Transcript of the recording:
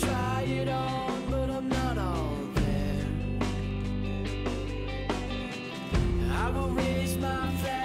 try it on, but I'm not all there. I will raise my flag.